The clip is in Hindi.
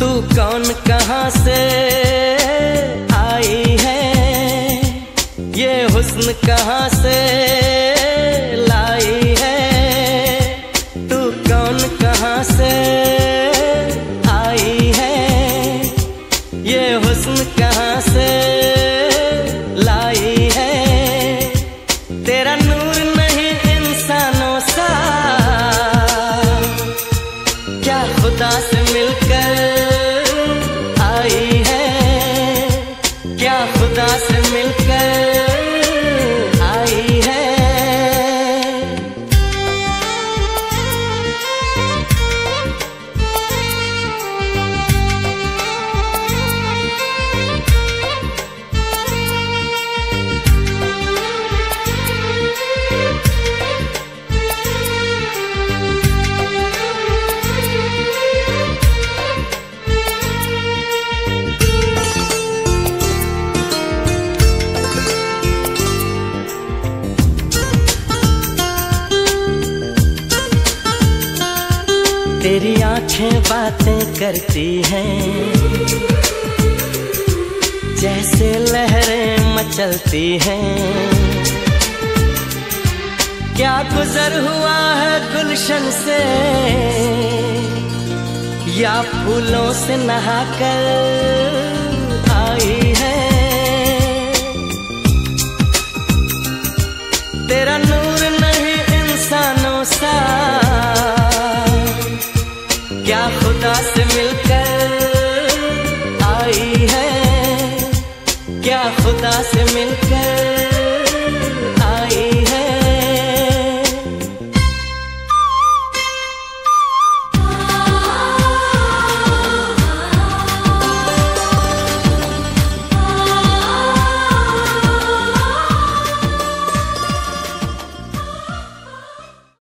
कौन, कहाँ से आई है? ये हुस्न कहाँ से लाई है? तू कौन, कहाँ से आई है? ये हुस्न कहाँ से लाई है? तेरा नूर नहीं इंसानों सा। क्या खुदा से मिलकर तेरी आँखें बातें करती हैं। जैसे लहरें मचलती हैं। क्या गुजर हुआ है गुलशन से? या फूलों से नहाकर क्या खुदा से मिलकर आई है? क्या खुदा से मिलकर